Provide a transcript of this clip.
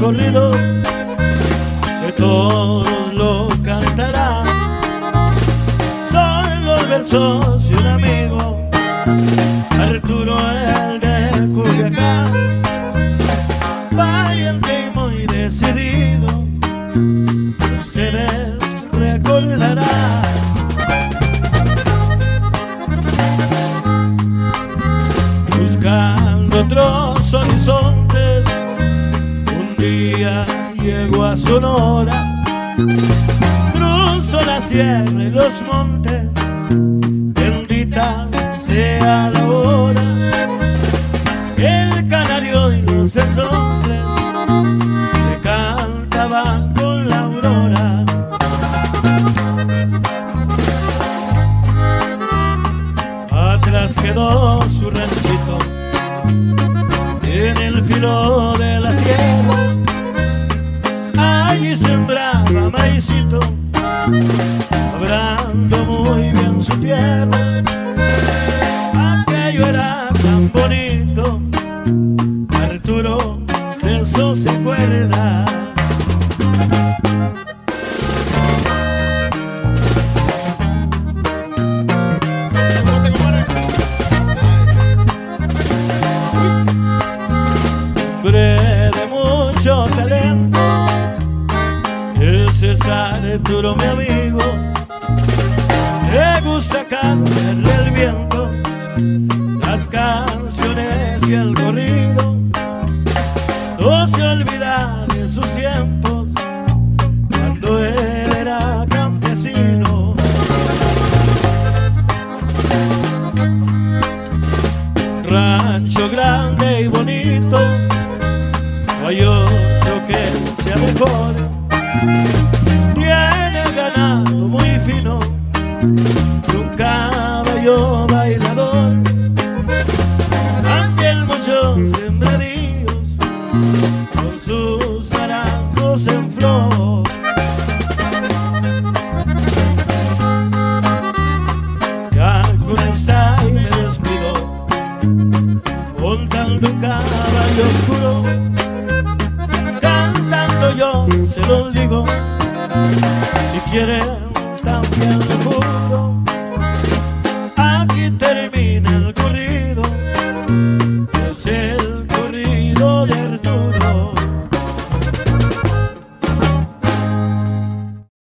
corrido que todos lo cantarán. Son los versos de un amigo, Arturo el de Culiacán, valiente y muy decidido, ustedes recordarán. Buscando otros horizontes, día a Sonora, cruzo la sierra y los montes, bendita sea la hora, el canario y los ensombles se cantaban con la aurora. Atrás quedó su ranchito en el filo su tierra. Aquello era tan bonito, Arturo de eso se acuerda. de mucho talento. Ese es Arturo, mi amigo. Canciones y el corrido. No se olvida de sus tiempos cuando él era campesino. Rancho grande y bonito, no hay otro que sea mejor. Montando un caballo oscuro, cantando yo se los digo, si quieren también lo juro.